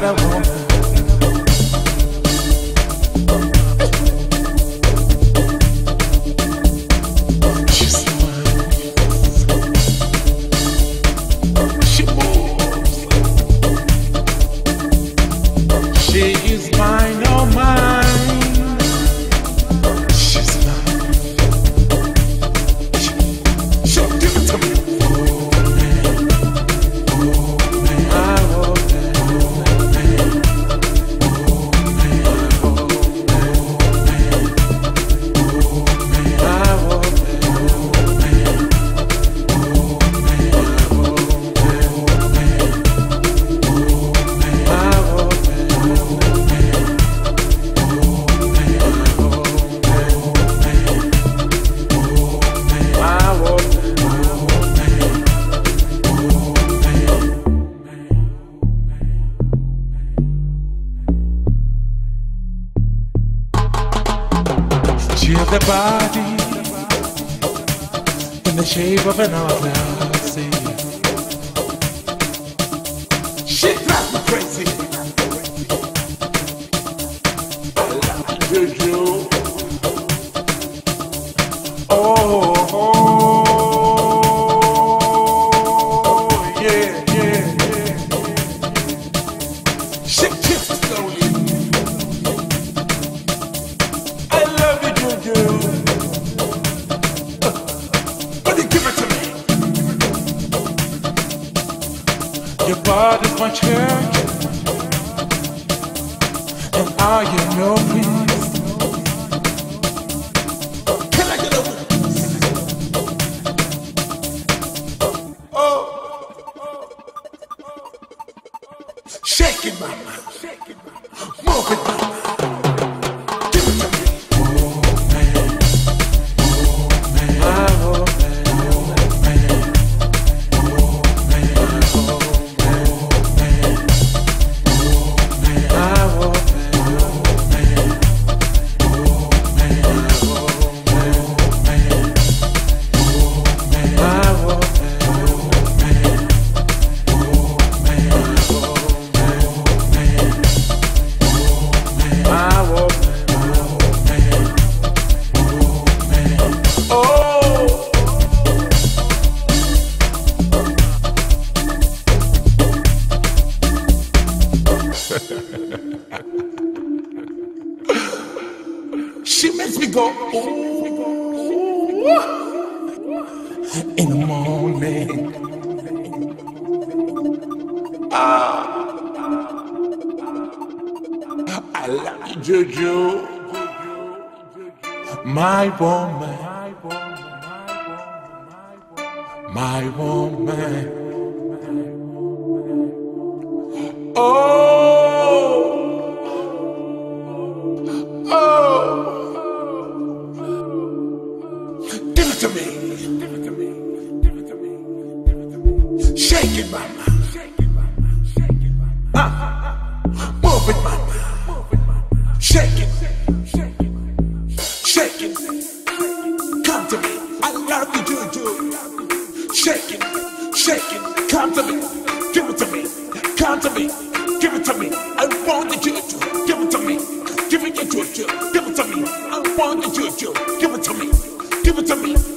got a woman. Body in the shape of an hourglass. Your body's my church, and I am your priest. In the morning. Ah, I love you, Juju, my woman, my woman. To me. Shake it, mama. Ah. Move it, mama. Shake it. Shake it. Come to me. I love you, Juju. Shake it. Shake it. Come to me. Give it to me. Come to me. Give it to me. I want the Juju. Give it to me. Give it to Juju. Give it to me. I want the Juju. Give it to me. Give it to me.